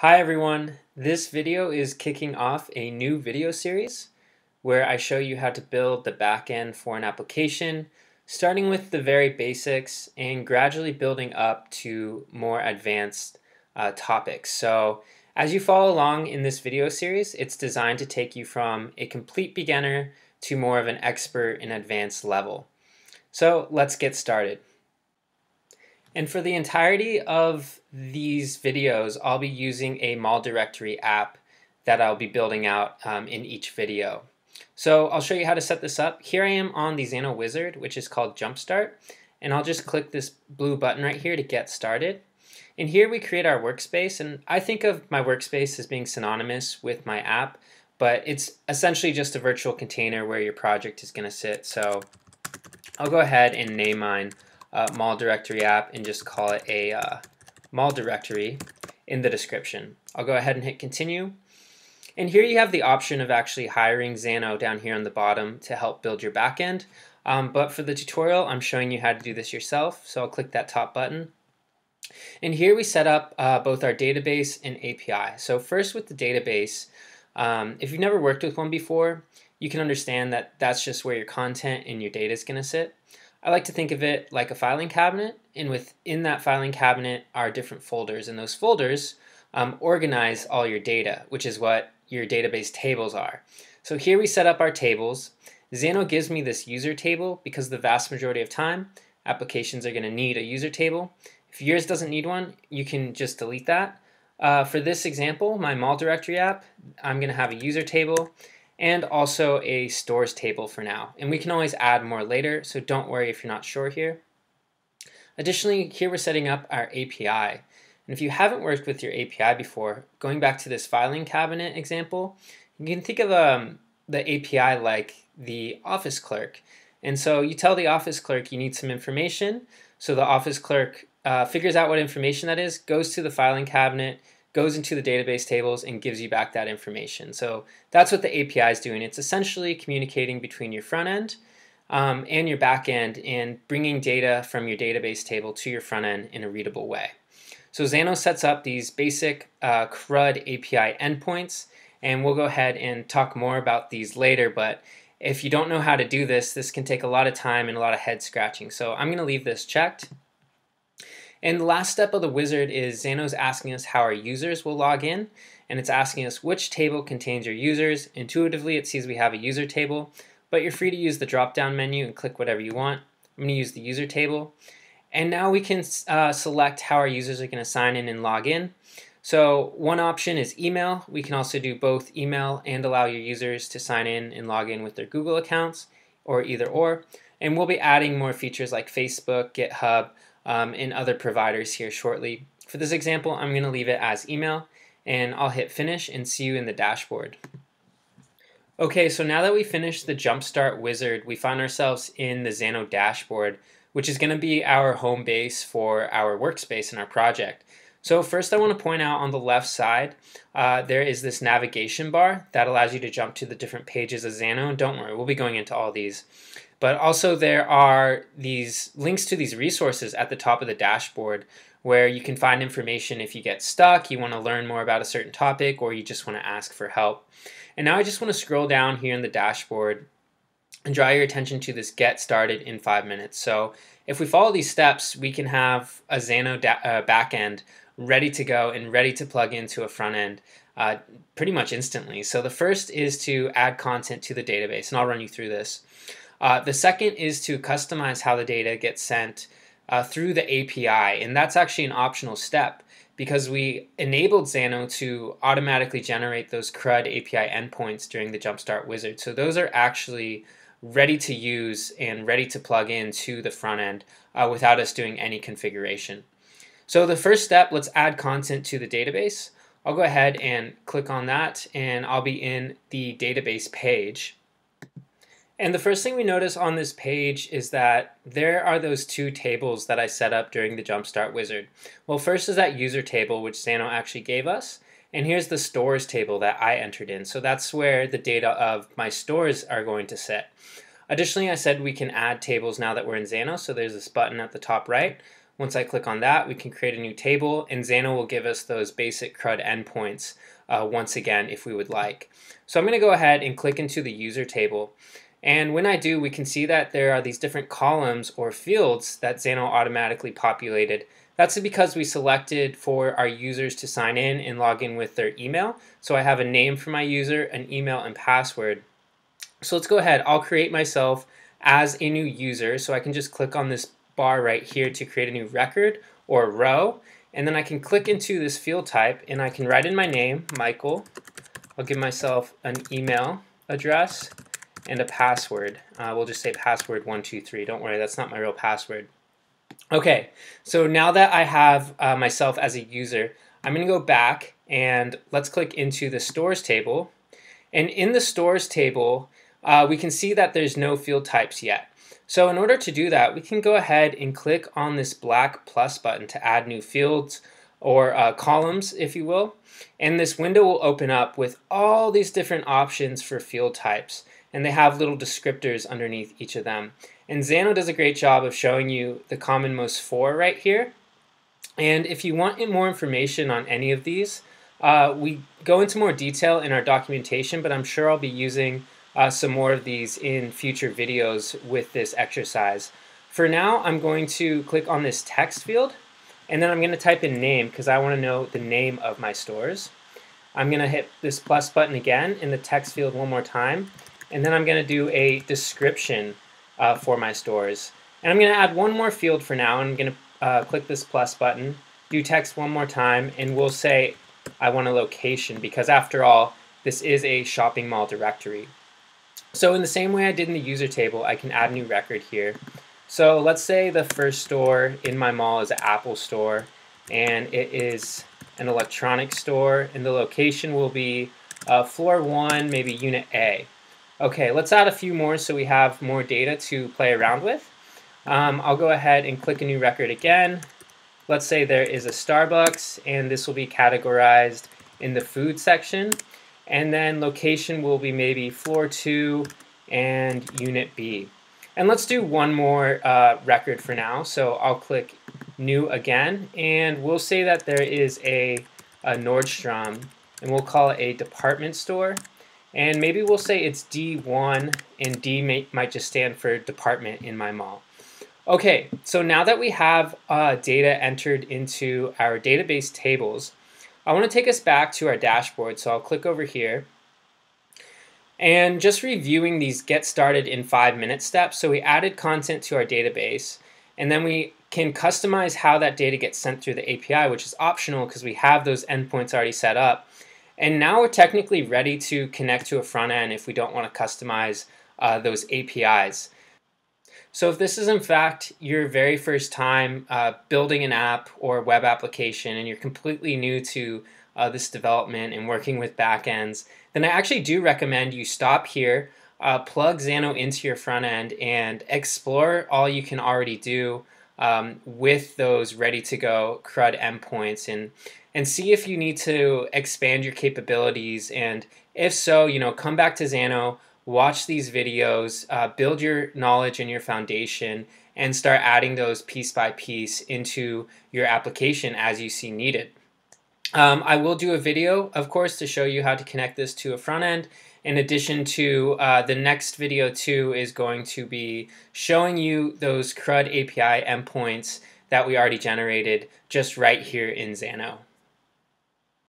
Hi everyone, this video is kicking off a new video series where I show you how to build the backend for an application, starting with the very basics and gradually building up to more advanced uh, topics. So as you follow along in this video series, it's designed to take you from a complete beginner to more of an expert and advanced level. So let's get started. And for the entirety of these videos, I'll be using a mall directory app that I'll be building out um, in each video. So I'll show you how to set this up. Here I am on the Xano Wizard, which is called Jumpstart. And I'll just click this blue button right here to get started. And here we create our workspace. And I think of my workspace as being synonymous with my app, but it's essentially just a virtual container where your project is going to sit. So I'll go ahead and name mine uh, mall directory app and just call it a uh, mall directory in the description. I'll go ahead and hit continue. And here you have the option of actually hiring Xano down here on the bottom to help build your backend. Um, but for the tutorial, I'm showing you how to do this yourself. So I'll click that top button. And here we set up uh, both our database and API. So first with the database, um, if you've never worked with one before, you can understand that that's just where your content and your data is going to sit. I like to think of it like a filing cabinet, and within that filing cabinet are different folders, and those folders um, organize all your data, which is what your database tables are. So here we set up our tables. Xano gives me this user table because the vast majority of time, applications are going to need a user table. If yours doesn't need one, you can just delete that. Uh, for this example, my mall directory app, I'm going to have a user table and also a stores table for now. And we can always add more later, so don't worry if you're not sure here. Additionally, here we're setting up our API. And if you haven't worked with your API before, going back to this filing cabinet example, you can think of um, the API like the office clerk. And so you tell the office clerk you need some information, so the office clerk uh, figures out what information that is, goes to the filing cabinet, goes into the database tables and gives you back that information. So that's what the API is doing. It's essentially communicating between your front end um, and your back end and bringing data from your database table to your front end in a readable way. So Xano sets up these basic uh, CRUD API endpoints, and we'll go ahead and talk more about these later, but if you don't know how to do this, this can take a lot of time and a lot of head scratching. So I'm going to leave this checked. And the last step of the wizard is Xano's asking us how our users will log in, and it's asking us which table contains your users. Intuitively, it sees we have a user table, but you're free to use the drop-down menu and click whatever you want. I'm going to use the user table. And now we can uh, select how our users are going to sign in and log in. So one option is email. We can also do both email and allow your users to sign in and log in with their Google accounts, or either or. And we'll be adding more features like Facebook, GitHub, um, and other providers here shortly. For this example, I'm going to leave it as email and I'll hit finish and see you in the dashboard. Okay, so now that we finished the Jumpstart wizard, we find ourselves in the Xano dashboard, which is going to be our home base for our workspace and our project. So first I want to point out on the left side, uh, there is this navigation bar that allows you to jump to the different pages of Xano. Don't worry, we'll be going into all these. But also there are these links to these resources at the top of the dashboard where you can find information if you get stuck, you want to learn more about a certain topic, or you just want to ask for help. And now I just want to scroll down here in the dashboard and draw your attention to this get started in five minutes. So if we follow these steps, we can have a Xano uh, backend ready to go and ready to plug into a front end uh, pretty much instantly. So the first is to add content to the database, and I'll run you through this. Uh, the second is to customize how the data gets sent uh, through the API, and that's actually an optional step because we enabled Xano to automatically generate those CRUD API endpoints during the Jumpstart wizard. So those are actually ready to use and ready to plug in to the front end uh, without us doing any configuration. So the first step, let's add content to the database. I'll go ahead and click on that and I'll be in the database page. And the first thing we notice on this page is that there are those two tables that I set up during the Jumpstart wizard. Well, first is that user table, which Xano actually gave us. And here's the stores table that I entered in. So that's where the data of my stores are going to sit. Additionally, I said we can add tables now that we're in Xano. So there's this button at the top right. Once I click on that, we can create a new table and Xano will give us those basic CRUD endpoints uh, once again if we would like. So I'm going to go ahead and click into the user table. And when I do, we can see that there are these different columns or fields that Xano automatically populated. That's because we selected for our users to sign in and log in with their email. So I have a name for my user, an email, and password. So let's go ahead. I'll create myself as a new user. So I can just click on this bar right here to create a new record or row. And then I can click into this field type and I can write in my name, Michael. I'll give myself an email address and a password. Uh, we'll just say password123. Don't worry, that's not my real password. Okay, so now that I have uh, myself as a user, I'm going to go back and let's click into the stores table. And in the stores table, uh, we can see that there's no field types yet. So in order to do that, we can go ahead and click on this black plus button to add new fields or uh, columns, if you will. And this window will open up with all these different options for field types. And they have little descriptors underneath each of them. And Xano does a great job of showing you the common most for right here. And if you want more information on any of these, uh, we go into more detail in our documentation, but I'm sure I'll be using uh, some more of these in future videos with this exercise. For now, I'm going to click on this text field, and then I'm going to type in name because I want to know the name of my stores. I'm going to hit this plus button again in the text field one more time, and then I'm going to do a description uh, for my stores. And I'm going to add one more field for now, I'm going to uh, click this plus button, do text one more time, and we'll say I want a location because after all, this is a shopping mall directory. So in the same way I did in the user table, I can add a new record here. So let's say the first store in my mall is an Apple store and it is an electronics store and the location will be uh, floor one, maybe unit A. Okay, let's add a few more so we have more data to play around with. Um, I'll go ahead and click a new record again. Let's say there is a Starbucks and this will be categorized in the food section. And then location will be maybe floor two and unit B. And let's do one more uh, record for now. So I'll click new again and we'll say that there is a, a Nordstrom and we'll call it a department store. And maybe we'll say it's D1 and D may, might just stand for department in my mall. Okay, so now that we have uh, data entered into our database tables, I want to take us back to our dashboard. So I'll click over here. And just reviewing these get started in five minute steps. So we added content to our database and then we can customize how that data gets sent through the API, which is optional because we have those endpoints already set up. And now we're technically ready to connect to a front end if we don't want to customize uh, those APIs. So if this is in fact your very first time uh, building an app or web application and you're completely new to uh, this development and working with backends, then I actually do recommend you stop here, uh, plug Xano into your front end and explore all you can already do um, with those ready to go CRUD endpoints and and see if you need to expand your capabilities and if so, you know, come back to Xano, watch these videos, uh, build your knowledge and your foundation, and start adding those piece by piece into your application as you see needed. Um, I will do a video, of course, to show you how to connect this to a front end. In addition to uh, the next video too is going to be showing you those CRUD API endpoints that we already generated just right here in Xano.